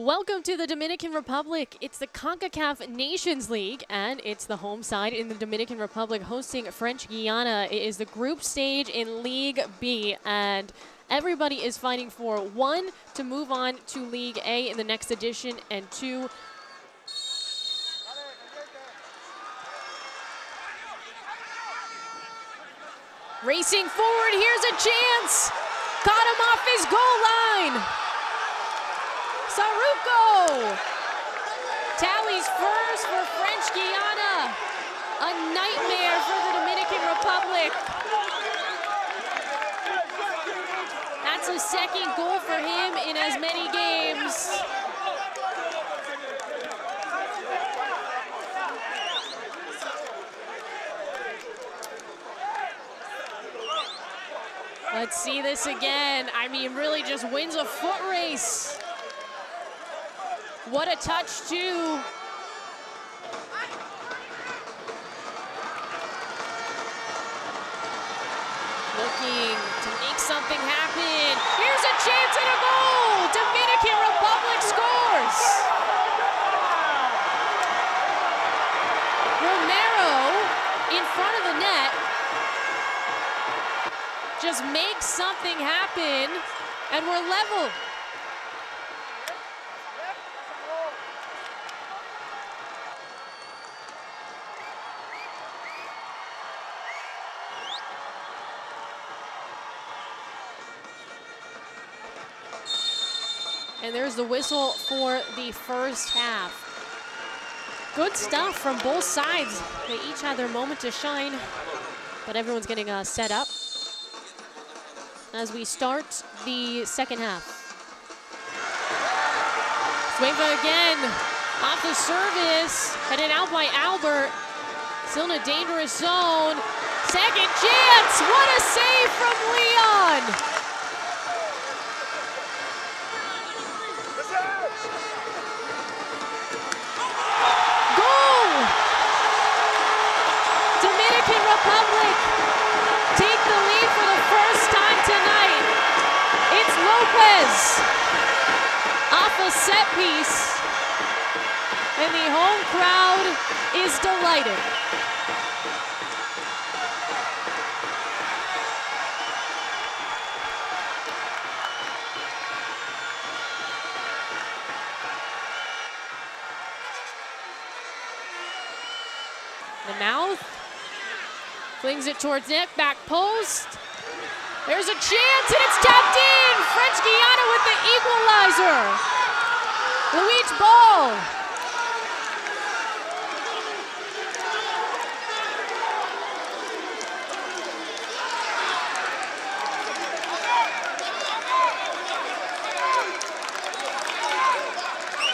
Welcome to the Dominican Republic. It's the CONCACAF Nations League, and it's the home side in the Dominican Republic hosting French Guiana. It is the group stage in League B, and everybody is fighting for one, to move on to League A in the next edition, and two, Racing forward, here's a chance. Caught him off his goal Tallies first for French Guiana. A nightmare for the Dominican Republic. That's a second goal for him in as many games. Let's see this again. I mean, really just wins a foot race. What a touch, too. Looking to make something happen. Here's a chance at a goal. Dominican Republic scores. Romero in front of the net just makes something happen, and we're level. And there's the whistle for the first half. Good stuff from both sides. They each had their moment to shine, but everyone's getting uh, set up as we start the second half. Sueva again off the service, headed out by Albert. Still in a dangerous zone. Second chance, what a save from Leon! Goal! Dominican Republic take the lead for the first time tonight. It's Lopez off a set piece, and the home crowd is delighted. The mouth flings it towards net, back post. There's a chance, and it's tapped in. French Guiana with the equalizer. Luigi Ball.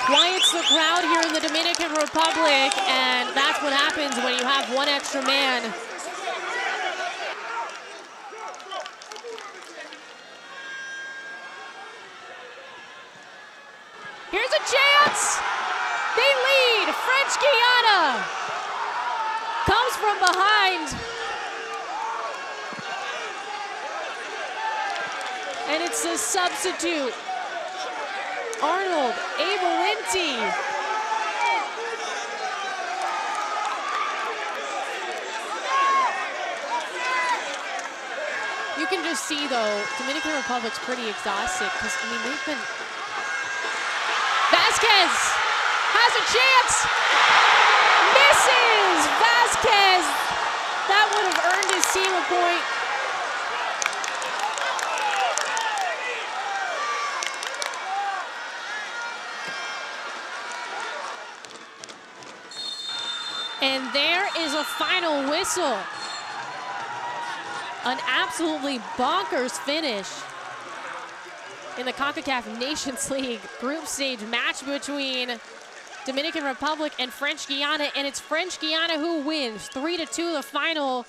quiets the crowd here in the Dominican Republic, and that's what happens when you have one extra man. Here's a chance! They lead! French Guiana comes from behind. And it's a substitute. Arnold Abelinti. You can just see though, Dominican Republic's pretty exhausted because I mean they've been Vasquez has a chance. Misses Vasquez. That would have earned his team a point. And there is a final whistle. An absolutely bonkers finish in the CONCACAF Nations League group stage match between Dominican Republic and French Guiana, and it's French Guiana who wins 3 to 2 the final